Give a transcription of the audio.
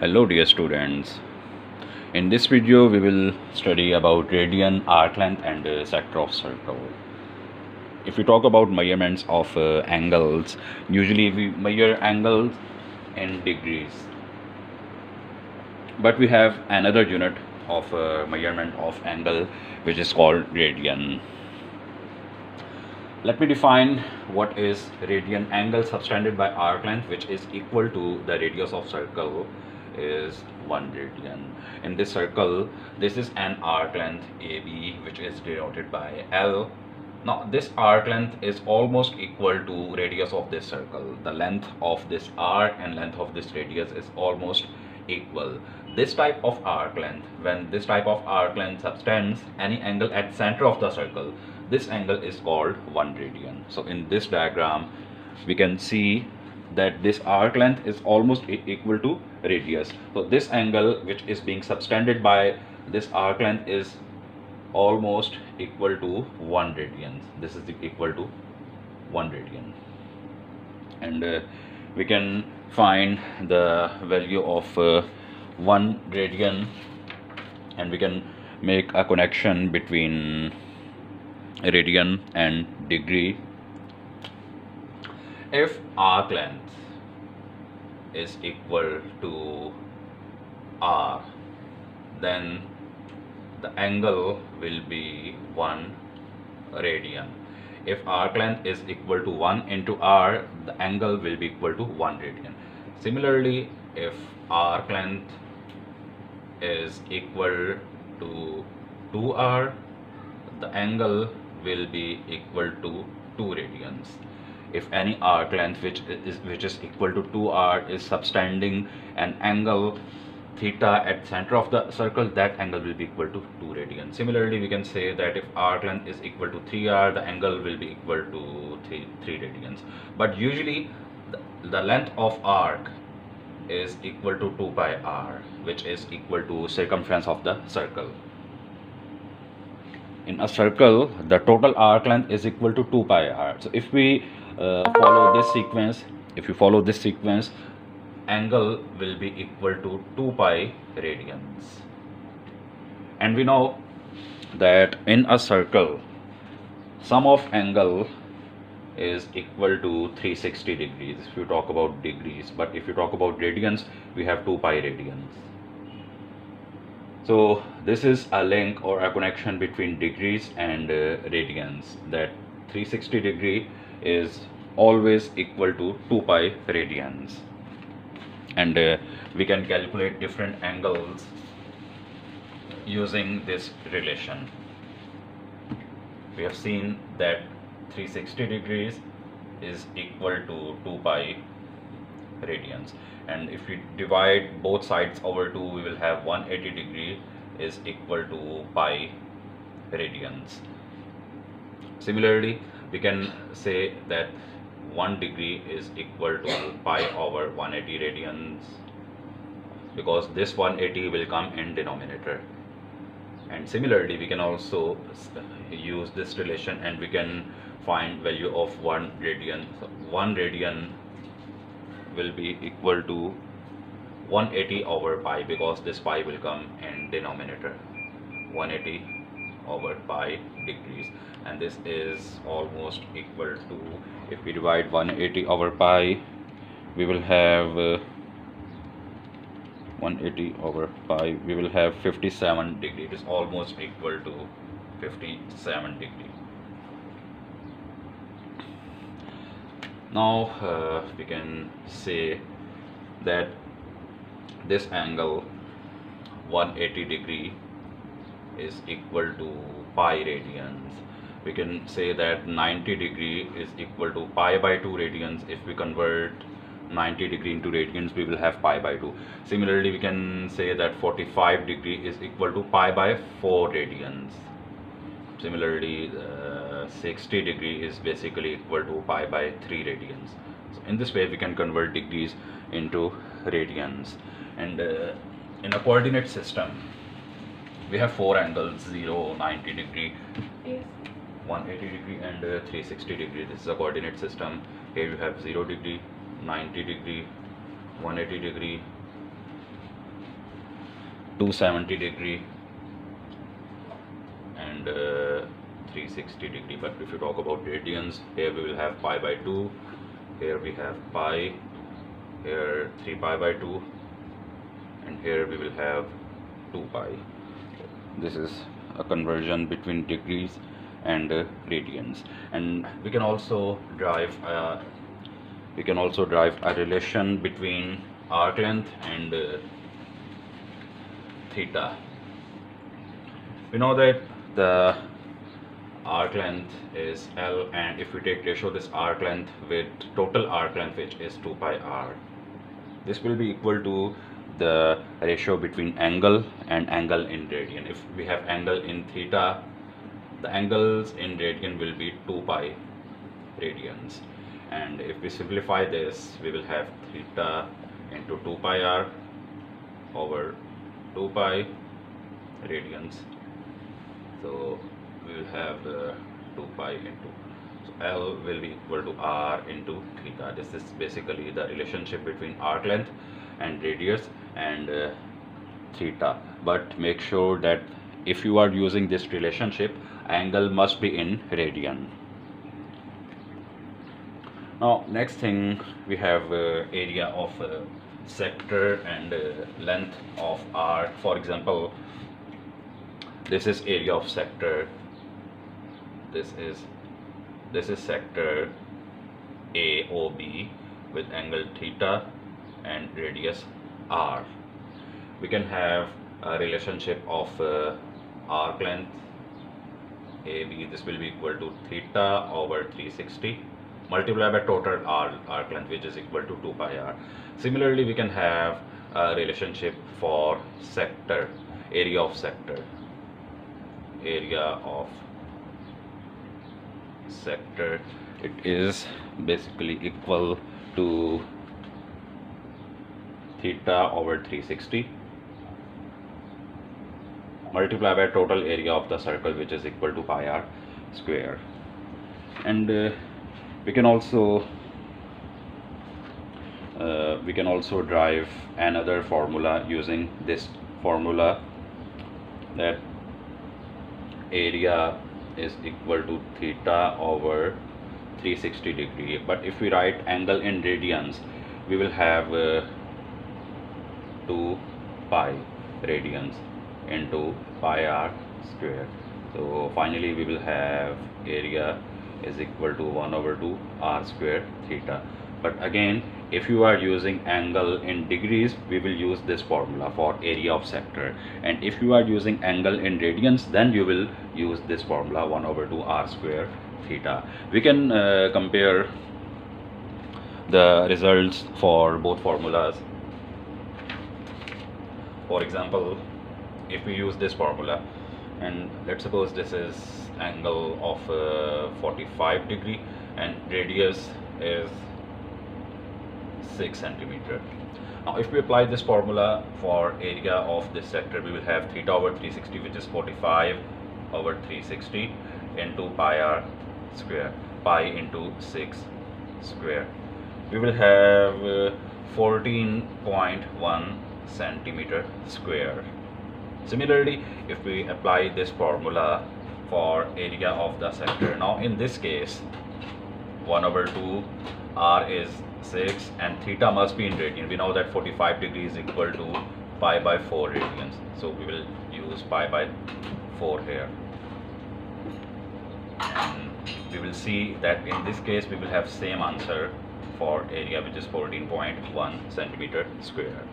Hello dear students. In this video we will study about radian, arc length and uh, sector of circle. If we talk about measurements of uh, angles, usually we measure angles in degrees. But we have another unit of uh, measurement of angle which is called radian. Let me define what is radian angle subtended by arc length which is equal to the radius of circle is 1 radian. In this circle, this is an arc length AB which is denoted by L. Now this arc length is almost equal to radius of this circle. The length of this arc and length of this radius is almost equal. This type of arc length, when this type of arc length subtends any angle at center of the circle, this angle is called 1 radian so in this diagram we can see that this arc length is almost equal to radius. So this angle which is being subtended by this arc length is almost equal to 1 radian this is equal to 1 radian and uh, we can find the value of uh, 1 radian and we can make a connection between radian and degree if arc length is equal to r then the angle will be 1 radian. If arc length is equal to 1 into r the angle will be equal to 1 radian. Similarly if arc length is equal to 2r the angle will be equal to 2 radians if any arc length which is which is equal to 2r is subtending an angle theta at center of the circle that angle will be equal to 2 radians. Similarly we can say that if arc length is equal to 3r the angle will be equal to 3, 3 radians. But usually the, the length of arc is equal to 2 pi r which is equal to circumference of the circle. In a circle the total arc length is equal to 2 pi r. So if we uh, follow this sequence. If you follow this sequence angle will be equal to 2 pi radians. And we know that in a circle sum of angle is equal to 360 degrees. If you talk about degrees but if you talk about radians we have 2 pi radians. So this is a link or a connection between degrees and uh, radians. That 360 degree is always equal to 2 pi radians. And uh, we can calculate different angles using this relation. We have seen that 360 degrees is equal to 2 pi radians. And if we divide both sides over 2 we will have 180 degree is equal to pi radians. Similarly we can say that 1 degree is equal to pi over 180 radians because this 180 will come in denominator. And similarly we can also use this relation and we can find value of 1 radian. So 1 radian will be equal to 180 over pi because this pi will come in denominator. 180 over pi degrees. And this is almost equal to if we divide 180 over pi we will have uh, 180 over pi we will have 57 degree. It is almost equal to 57 degree. Now uh, we can say that this angle 180 degree is equal to pi radians. We can say that 90 degree is equal to pi by 2 radians. If we convert 90 degree into radians we will have pi by 2 similarly we can say that 45 degree is equal to pi by 4 radians. Similarly uh, 60 degree is basically equal to pi by 3 radians. So in this way we can convert degrees into radians. And uh, in a coordinate system we have four angles 0 90 degree 180 degree and uh, 360 degree. This is a coordinate system. Here you have 0 degree 90 degree 180 degree 270 degree and uh, 360 degree. But if you talk about radians here we will have pi by 2 here we have pi here 3 pi by 2 and here we will have 2 pi this is a conversion between degrees and uh, radians and we can also drive uh, we can also drive a relation between arc length and uh, theta. We know that the arc length is L and if we take ratio this arc length with total arc length which is 2 pi r this will be equal to the ratio between angle and angle in radian. If we have angle in theta the angles in radian will be 2 pi radians. And if we simplify this we will have theta into 2 pi r over 2 pi radians. So we will have uh, 2 pi into so L will be equal to R into theta. This is basically the relationship between arc length and radius and uh, theta. But make sure that if you are using this relationship angle must be in radian. Now next thing we have uh, area of uh, sector and uh, length of arc for example this is area of sector. This is this is sector AOB with angle theta and radius r. We can have a relationship of uh, arc length AB this will be equal to theta over 360 multiplied by total arc length which is equal to 2 pi r. Similarly we can have a relationship for sector area of sector area of sector. It is basically equal to theta over 360 multiply by total area of the circle which is equal to pi r square. And uh, we can also uh, we can also drive another formula using this formula that area is equal to theta over 360 degree. But if we write angle in radians we will have uh, 2 pi radians into pi r square. So finally we will have area is equal to 1 over 2 r square theta. But again if you are using angle in degrees we will use this formula for area of sector. And if you are using angle in radians then you will use this formula 1 over 2 r square theta. We can uh, compare the results for both formulas for example if we use this formula and let's suppose this is angle of uh, 45 degree and radius is 6 centimeter. Now if we apply this formula for area of this sector we will have theta over 360 which is 45 over 360 into pi r square pi into 6 square. We will have uh, 14.1 centimeter square. Similarly if we apply this formula for area of the sector now in this case 1 over 2 r is 6 and theta must be in radian. We know that 45 degrees equal to pi by 4 radians. So we will use pi by 4 here. And we will see that in this case we will have same answer for area which is 14.1 centimeter square.